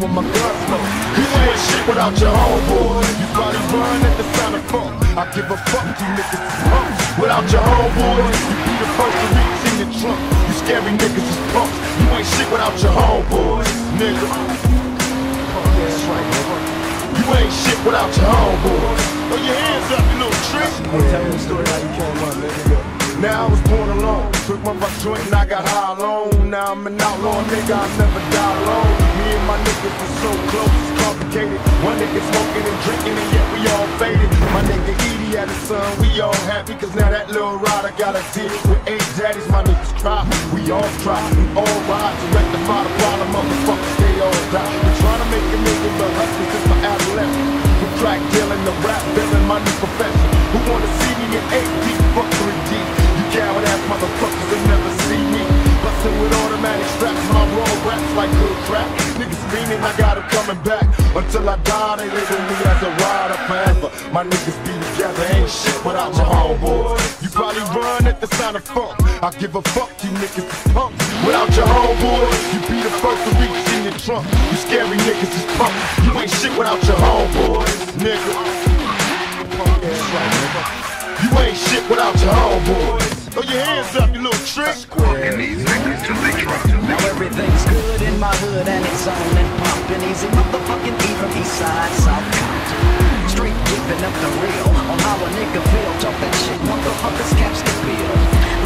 with my gun smoke. You ain't shit without your homeboy. You probably run at the sound of funk. I give a fuck, you niggas is. Without your homeboy, you be the first to reach in your trunk. You scary niggas is punks. You ain't shit without your homeboy, nigga. That's right. You ain't shit without your homeboy. Throw your hands up, you little trick. Tell me the story how you came up, nigga. Now I was born alone. Took my rock joint and I got high alone. Now I'm an outlaw, nigga, I never die alone. Me and my niggas was so close, it's complicated. One nigga smoking and drinking and yet we all faded. My nigga Edie had a son, we all happy. Cause now that little rider got a deal with eight daddies. My niggas try, we all try, we all ride to rectify the problem. Motherfuckers, they all die. We trying to make a nigga but husband since my adolescence. From crack dealing the rap, building my new profession. Who wanna see me in 8 motherfuckers, they never see me. Bustin' with automatic straps, my raw raps like good crap. Niggas meaning I got 'em coming back. Until I die, they label me as a rider forever. My niggas be together, ain't shit without your homeboys. You probably run at the sound of funk. I give a fuck, you niggas is punks. Without your homeboys, you be the first to reach in your trunk. You scary niggas is punks. You ain't shit without your homeboys. Nigga. You ain't shit without your homeboys. Throw your hands up, you little trick. Walking these niggas till they drop. Now everything's good in my hood and it's on and pumping easy. Motherfucking E from East Side, South Compton. Street giving up the real on how a nigga feel. Talk that shit, motherfuckers catch the bill.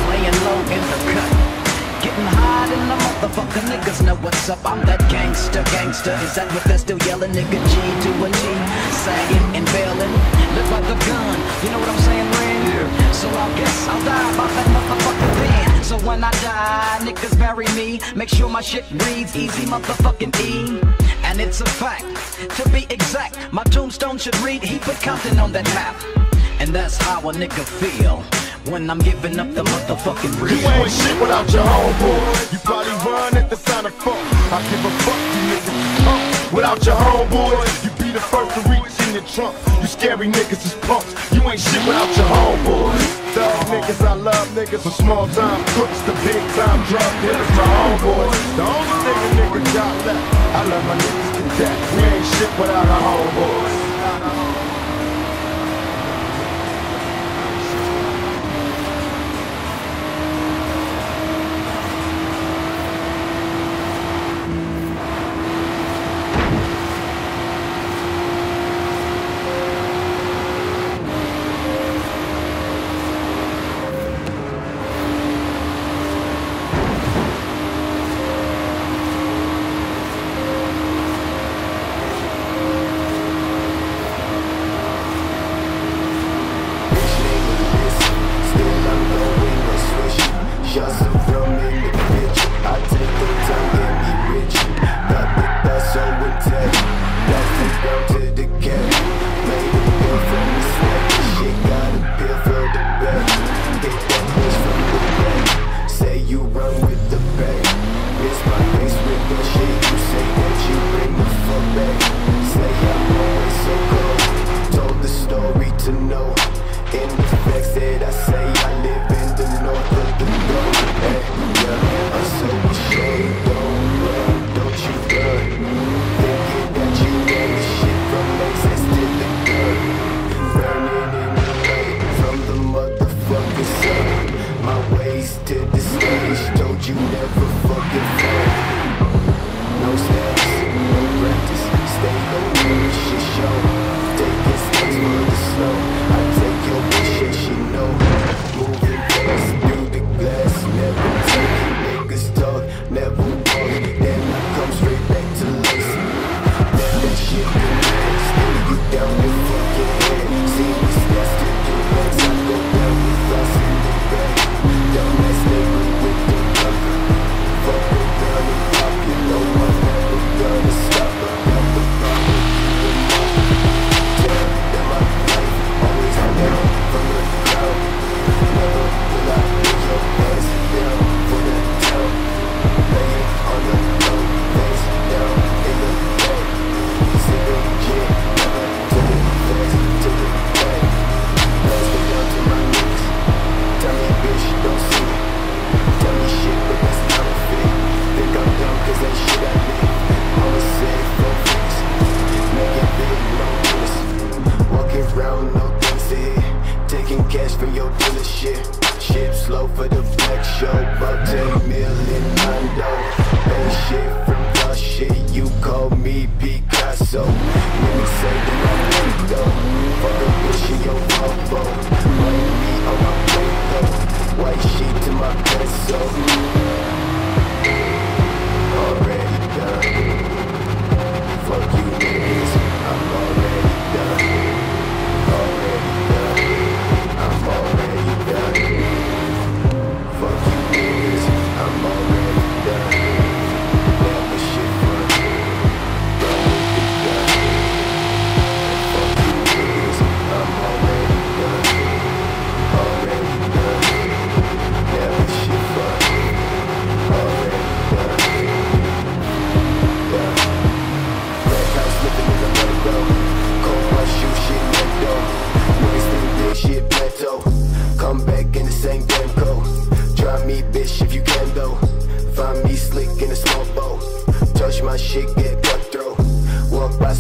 Laying low in the cut. Getting high in the motherfucker niggas know what's up. I'm that gangster, gangster. Is that what they're still yelling? Nigga G to a G. Sagging and bailing. Look like a gun. You know what I'm saying, Ren? Yeah. So I guess I'll when I die, niggas bury me. Make sure my shit reads Eazy motherfucking E. And it's a fact. To be exact, my tombstone should read he put Compton on that map. And that's how a nigga feel when I'm giving up the motherfucking You ain't shit without your homeboy. You probably run at the sound of fuck. I give a fuck, you niggas. Without your homeboy, you be the first to reach in your trunk. You scary niggas is punks. You ain't shit without your homeboy. Thug niggas, I love niggas from small time crooks to big time drug dealers, my homeboys. The only thing a nigga got left, I love my niggas to death. We ain't shit without our homeboys.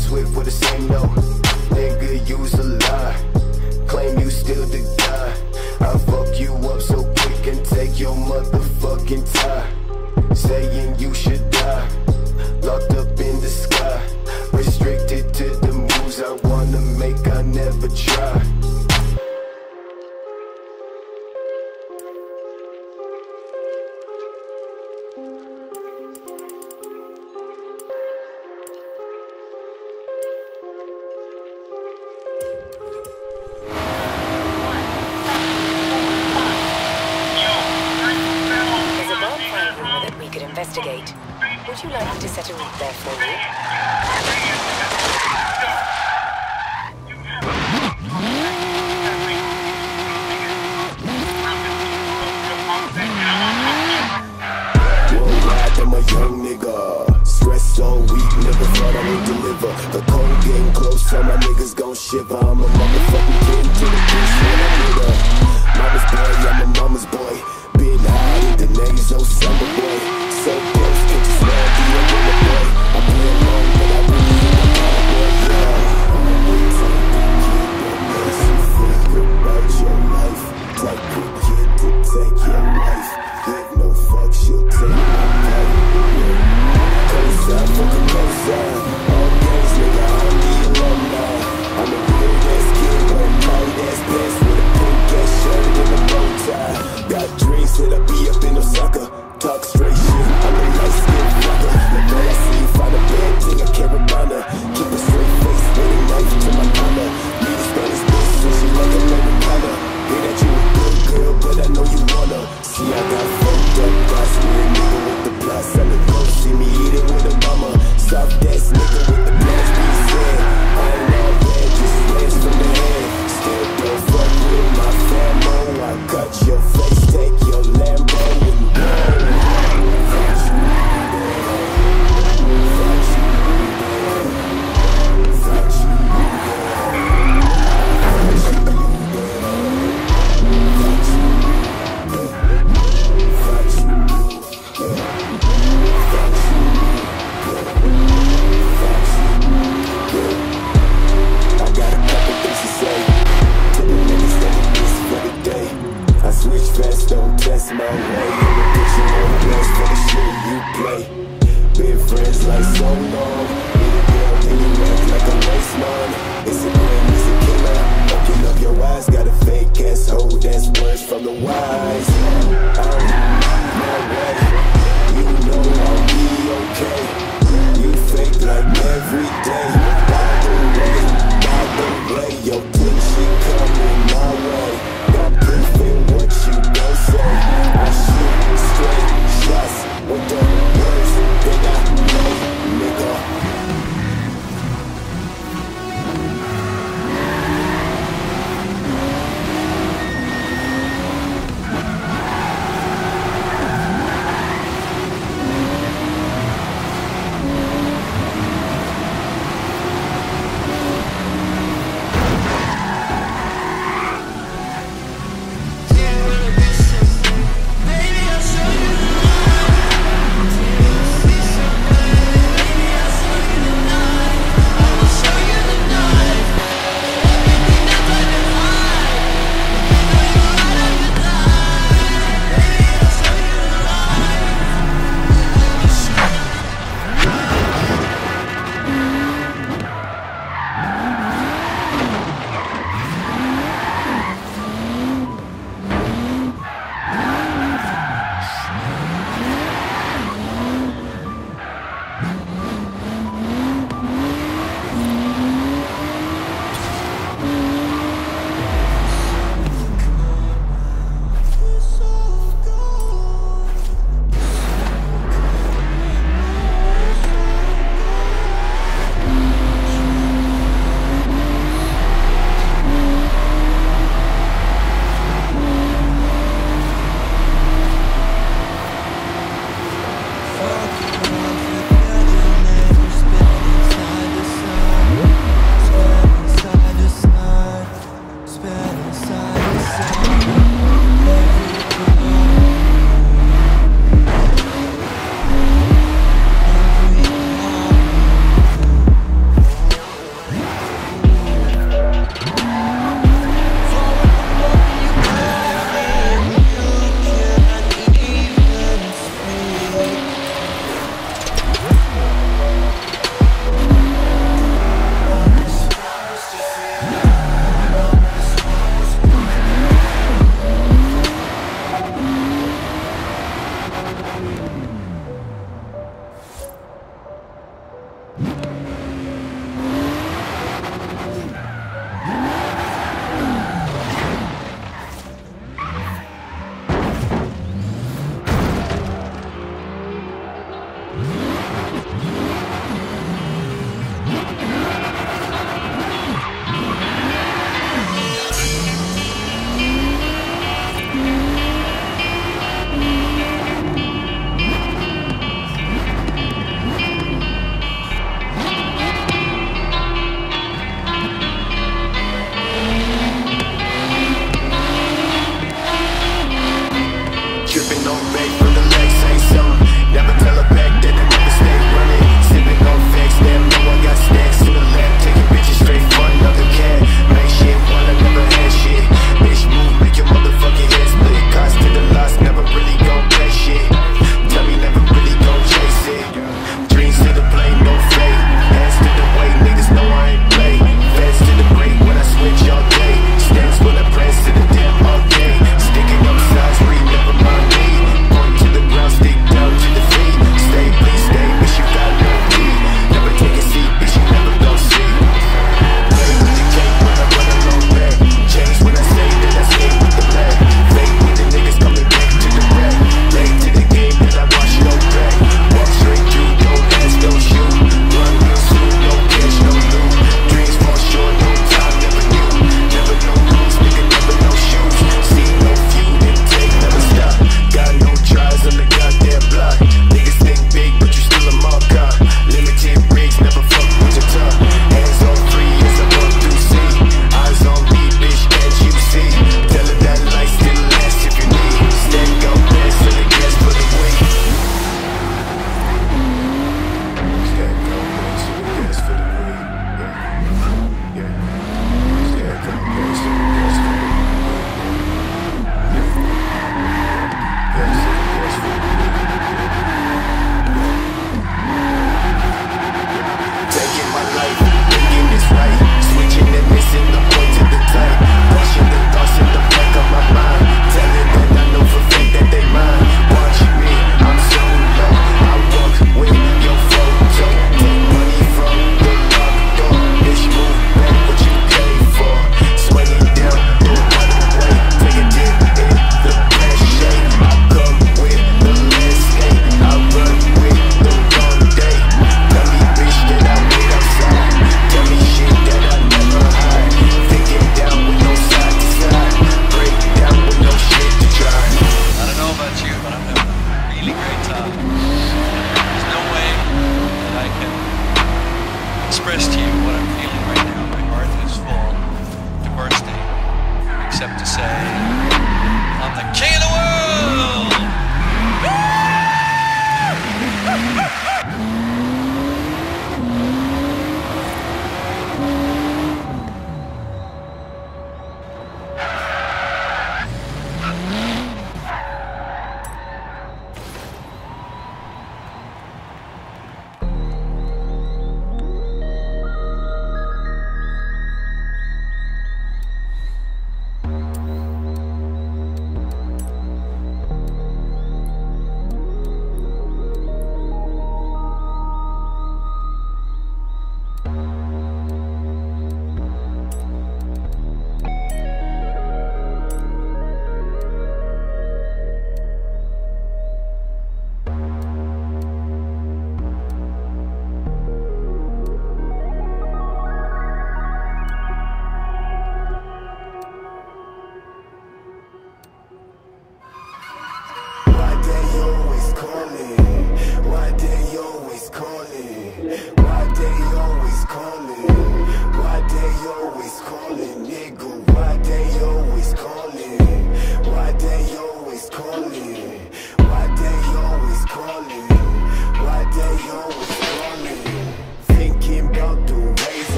swift with the same no Nigga, use a lie Claim you still the guy. I fuck you up so quick and take your motherfucking time. Saying you should investigate. Would you like me to set a route there for you? The cold getting close, so my niggas gon' shiver. I'm a motherfucking king to the bitch when I hit her. Mama's boy, I'm a mama's boy. Yeah,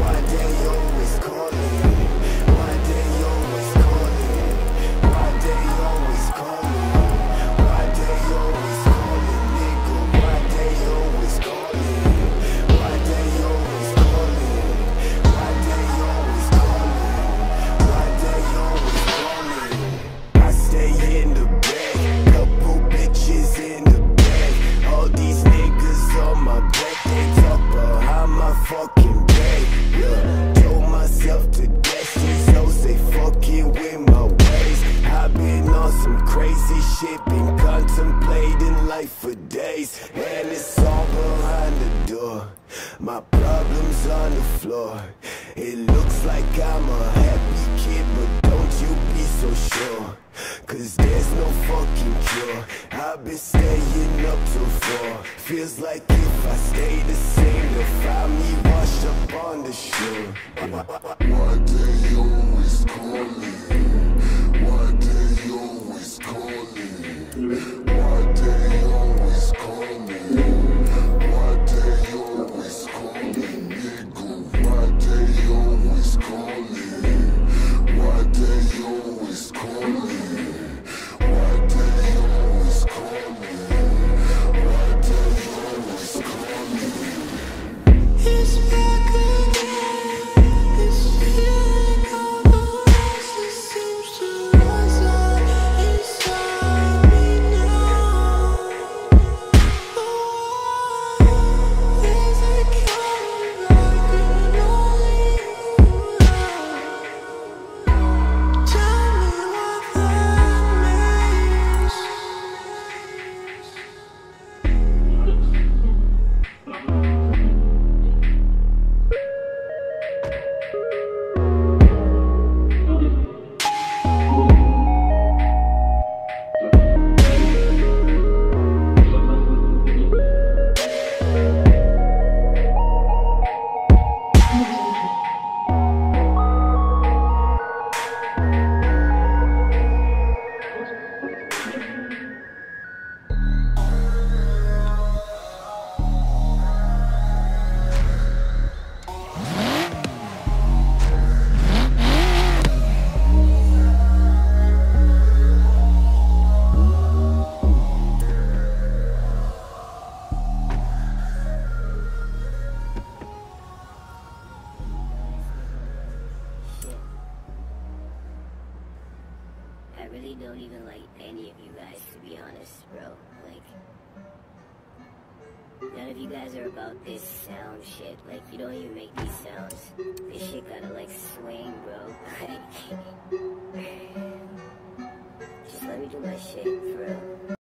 Why they always calling life for days And it's all behind the door. My problems on the floor. It looks like I'm a happy kid But don't you be so sure. Cause there's no fucking cure. I've been staying up till four. Feels like if I stay the same They'll find me washed up on the shore. Yeah. Why you always call me